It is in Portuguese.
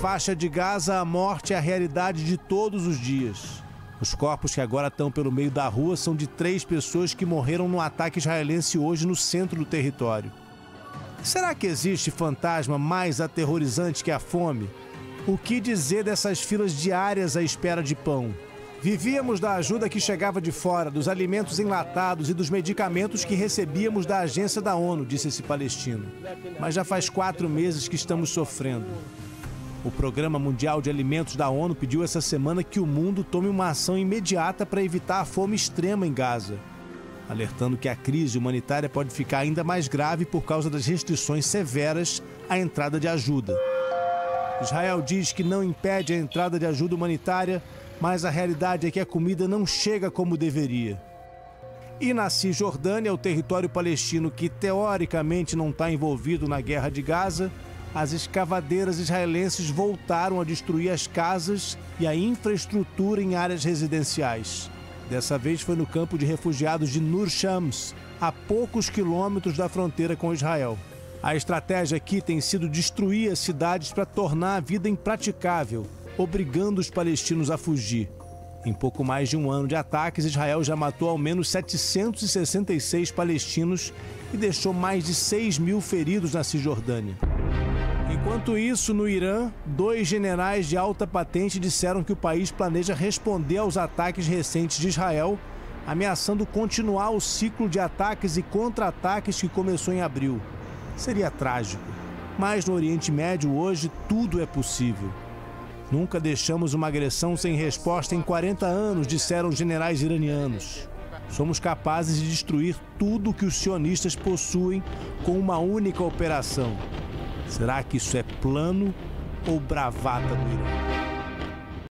faixa de Gaza, a morte é a realidade de todos os dias. Os corpos que agora estão pelo meio da rua são de três pessoas que morreram no ataque israelense hoje no centro do território. Será que existe fantasma mais aterrorizante que a fome? O que dizer dessas filas diárias à espera de pão? Vivíamos da ajuda que chegava de fora, dos alimentos enlatados e dos medicamentos que recebíamos da agência da ONU, disse esse palestino. Mas já faz quatro meses que estamos sofrendo. O Programa Mundial de Alimentos da ONU pediu essa semana que o mundo tome uma ação imediata para evitar a fome extrema em Gaza, alertando que a crise humanitária pode ficar ainda mais grave por causa das restrições severas à entrada de ajuda. Israel diz que não impede a entrada de ajuda humanitária mas a realidade é que a comida não chega como deveria. E na Cisjordânia, o território palestino que teoricamente não está envolvido na guerra de Gaza, as escavadeiras israelenses voltaram a destruir as casas e a infraestrutura em áreas residenciais. Dessa vez foi no campo de refugiados de Nur Shams, a poucos quilômetros da fronteira com Israel. A estratégia aqui tem sido destruir as cidades para tornar a vida impraticável obrigando os palestinos a fugir. Em pouco mais de um ano de ataques, Israel já matou ao menos 766 palestinos e deixou mais de 6 mil feridos na Cisjordânia. Enquanto isso, no Irã, dois generais de alta patente disseram que o país planeja responder aos ataques recentes de Israel, ameaçando continuar o ciclo de ataques e contra-ataques que começou em abril. Seria trágico. Mas no Oriente Médio hoje tudo é possível. Nunca deixamos uma agressão sem resposta em 40 anos, disseram generais iranianos. Somos capazes de destruir tudo que os sionistas possuem com uma única operação. Será que isso é plano ou bravata do Irã?